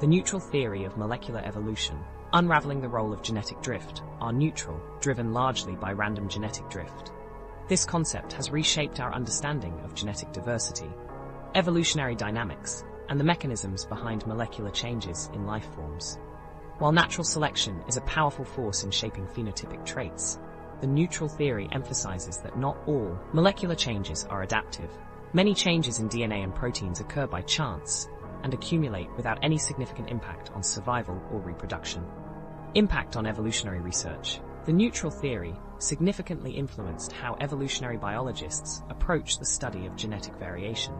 the neutral theory of molecular evolution, unraveling the role of genetic drift, are neutral, driven largely by random genetic drift. This concept has reshaped our understanding of genetic diversity, evolutionary dynamics, and the mechanisms behind molecular changes in life forms. While natural selection is a powerful force in shaping phenotypic traits, the neutral theory emphasizes that not all molecular changes are adaptive. Many changes in DNA and proteins occur by chance and accumulate without any significant impact on survival or reproduction. Impact on evolutionary research. The neutral theory significantly influenced how evolutionary biologists approach the study of genetic variation.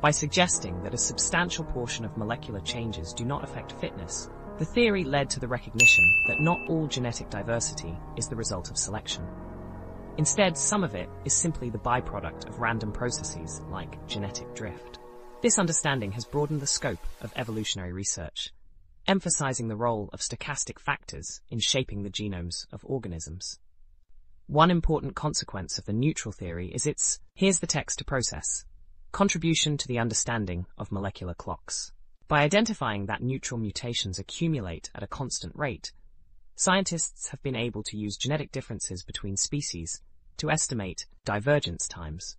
By suggesting that a substantial portion of molecular changes do not affect fitness, the theory led to the recognition that not all genetic diversity is the result of selection. Instead, some of it is simply the byproduct of random processes like genetic drift. This understanding has broadened the scope of evolutionary research, emphasizing the role of stochastic factors in shaping the genomes of organisms. One important consequence of the neutral theory is its, here's the text to process, contribution to the understanding of molecular clocks. By identifying that neutral mutations accumulate at a constant rate, scientists have been able to use genetic differences between species to estimate divergence times.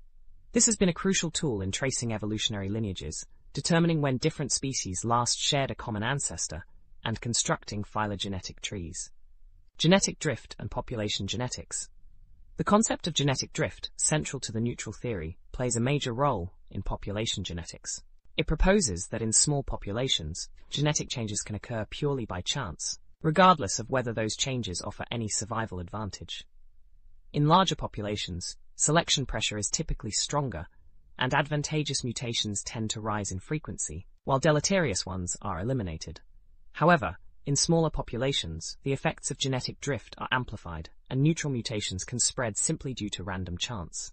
This has been a crucial tool in tracing evolutionary lineages, determining when different species last shared a common ancestor, and constructing phylogenetic trees. Genetic drift and population genetics. The concept of genetic drift, central to the neutral theory, plays a major role in population genetics. It proposes that in small populations, genetic changes can occur purely by chance, regardless of whether those changes offer any survival advantage. In larger populations, selection pressure is typically stronger, and advantageous mutations tend to rise in frequency, while deleterious ones are eliminated. However, in smaller populations, the effects of genetic drift are amplified, and neutral mutations can spread simply due to random chance.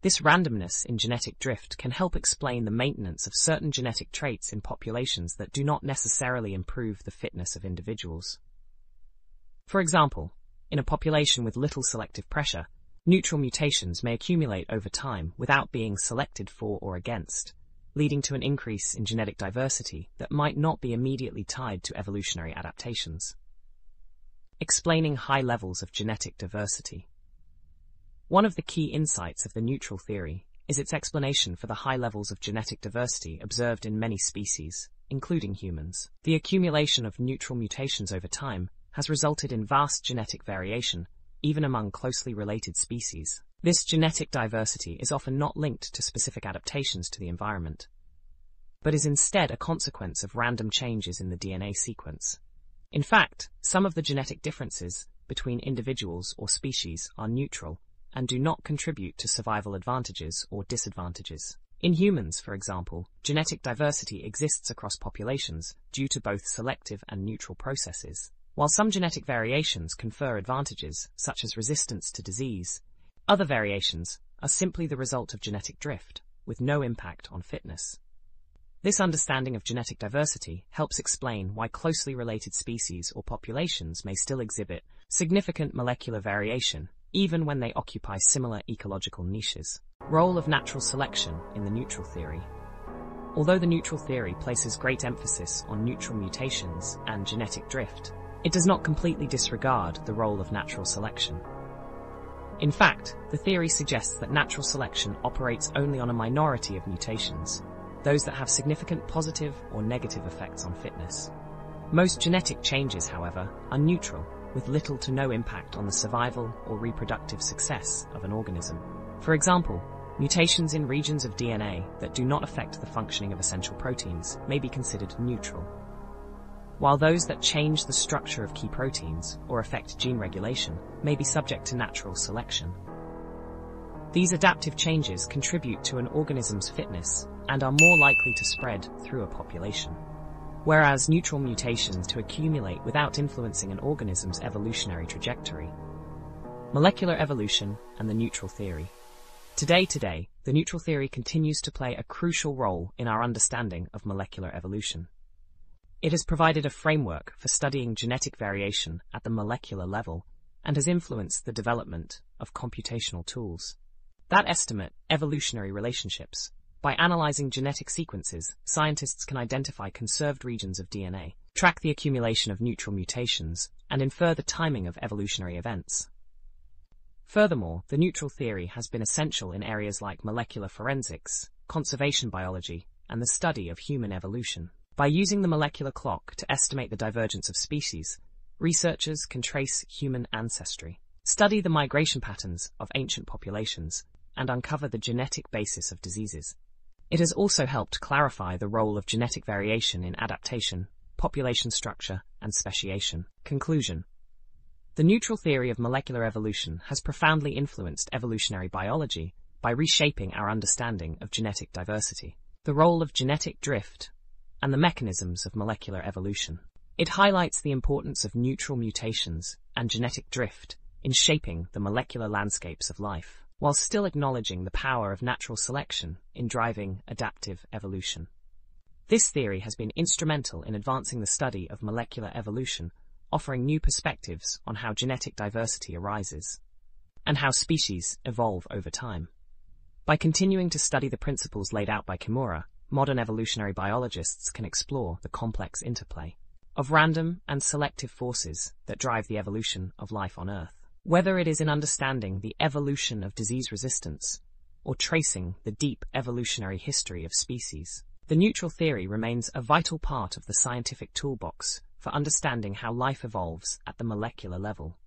This randomness in genetic drift can help explain the maintenance of certain genetic traits in populations that do not necessarily improve the fitness of individuals. For example, in a population with little selective pressure, neutral mutations may accumulate over time without being selected for or against, leading to an increase in genetic diversity that might not be immediately tied to evolutionary adaptations. Explaining high levels of genetic diversity. One of the key insights of the neutral theory is its explanation for the high levels of genetic diversity observed in many species, including humans. The accumulation of neutral mutations over time has resulted in vast genetic variation, even among closely related species. This genetic diversity is often not linked to specific adaptations to the environment, but is instead a consequence of random changes in the DNA sequence. In fact, some of the genetic differences between individuals or species are neutral and do not contribute to survival advantages or disadvantages. In humans, for example, genetic diversity exists across populations due to both selective and neutral processes. While some genetic variations confer advantages, such as resistance to disease, other variations are simply the result of genetic drift, with no impact on fitness. This understanding of genetic diversity helps explain why closely related species or populations may still exhibit significant molecular variation even when they occupy similar ecological niches. Role of natural selection in the neutral theory. Although the neutral theory places great emphasis on neutral mutations and genetic drift, it does not completely disregard the role of natural selection. In fact, the theory suggests that natural selection operates only on a minority of mutations, those that have significant positive or negative effects on fitness. Most genetic changes, however, are neutral with little to no impact on the survival or reproductive success of an organism. For example, mutations in regions of DNA that do not affect the functioning of essential proteins may be considered neutral, while those that change the structure of key proteins or affect gene regulation may be subject to natural selection. These adaptive changes contribute to an organism's fitness and are more likely to spread through a population whereas neutral mutations to accumulate without influencing an organism's evolutionary trajectory. Molecular evolution and the neutral theory. Today, today, the neutral theory continues to play a crucial role in our understanding of molecular evolution. It has provided a framework for studying genetic variation at the molecular level and has influenced the development of computational tools that estimate evolutionary relationships By analyzing genetic sequences, scientists can identify conserved regions of DNA, track the accumulation of neutral mutations, and infer the timing of evolutionary events. Furthermore, the neutral theory has been essential in areas like molecular forensics, conservation biology, and the study of human evolution. By using the molecular clock to estimate the divergence of species, researchers can trace human ancestry, study the migration patterns of ancient populations, and uncover the genetic basis of diseases. It has also helped clarify the role of genetic variation in adaptation, population structure, and speciation. Conclusion. The neutral theory of molecular evolution has profoundly influenced evolutionary biology by reshaping our understanding of genetic diversity, the role of genetic drift, and the mechanisms of molecular evolution. It highlights the importance of neutral mutations and genetic drift in shaping the molecular landscapes of life while still acknowledging the power of natural selection in driving adaptive evolution. This theory has been instrumental in advancing the study of molecular evolution, offering new perspectives on how genetic diversity arises and how species evolve over time. By continuing to study the principles laid out by Kimura, modern evolutionary biologists can explore the complex interplay of random and selective forces that drive the evolution of life on Earth. Whether it is in understanding the evolution of disease resistance or tracing the deep evolutionary history of species, the neutral theory remains a vital part of the scientific toolbox for understanding how life evolves at the molecular level.